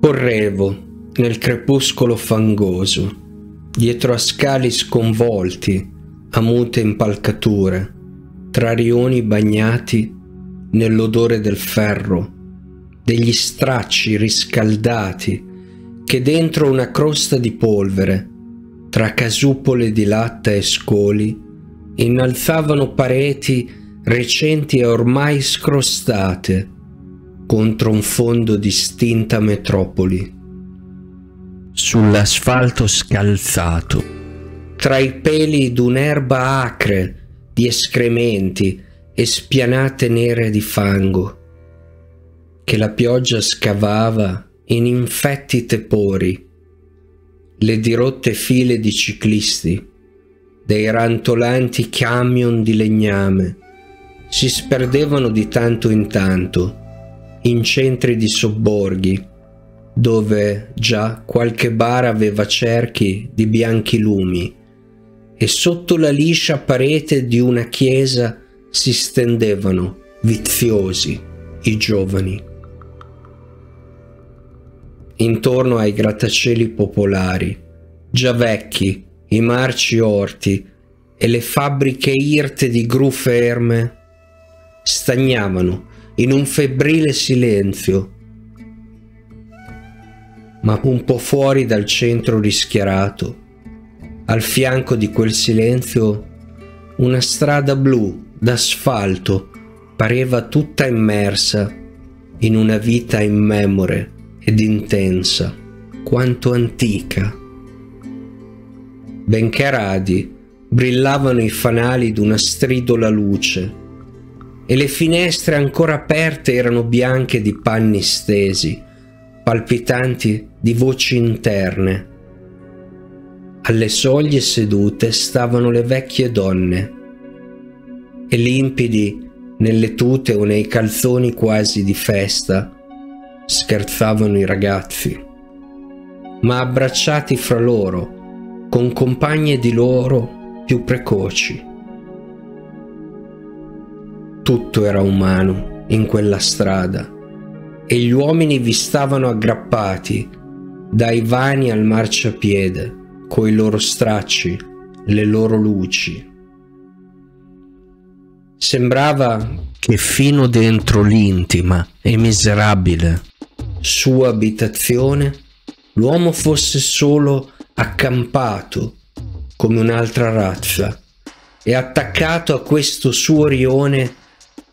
Correvo nel crepuscolo fangoso, dietro a scali sconvolti, a mute impalcature, tra rioni bagnati nell'odore del ferro, degli stracci riscaldati che dentro una crosta di polvere, tra casupole di latta e scoli, innalzavano pareti recenti e ormai scrostate contro un fondo di stinta metropoli. Sull'asfalto scalzato, tra i peli d'un'erba acre di escrementi e spianate nere di fango, che la pioggia scavava in infetti tepori, le dirotte file di ciclisti, dei rantolanti camion di legname, si sperdevano di tanto in tanto in centri di sobborghi, dove già qualche bar aveva cerchi di bianchi lumi, e sotto la liscia parete di una chiesa si stendevano, viziosi, i giovani. Intorno ai grattacieli popolari, già vecchi, i marci orti e le fabbriche irte di gru ferme stagnavano in un febbrile silenzio. Ma un po' fuori dal centro rischiarato, al fianco di quel silenzio, una strada blu d'asfalto pareva tutta immersa in una vita immemore ed intensa, quanto antica. Benché radi, brillavano i fanali d'una stridula luce e le finestre ancora aperte erano bianche di panni stesi, palpitanti di voci interne. Alle soglie sedute stavano le vecchie donne e limpidi nelle tute o nei calzoni quasi di festa scherzavano i ragazzi, ma abbracciati fra loro, con compagne di loro più precoci. Tutto era umano in quella strada e gli uomini vi stavano aggrappati dai vani al marciapiede coi loro stracci, le loro luci. Sembrava che fino dentro l'intima e miserabile sua abitazione l'uomo fosse solo accampato come un'altra razza e attaccato a questo suo rione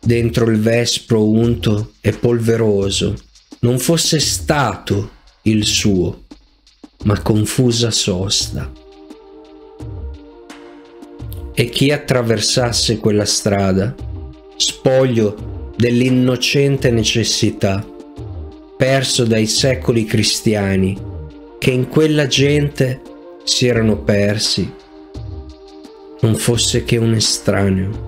dentro il vespro unto e polveroso, non fosse stato il suo, ma confusa sosta. E chi attraversasse quella strada, spoglio dell'innocente necessità, perso dai secoli cristiani, che in quella gente si erano persi, non fosse che un estraneo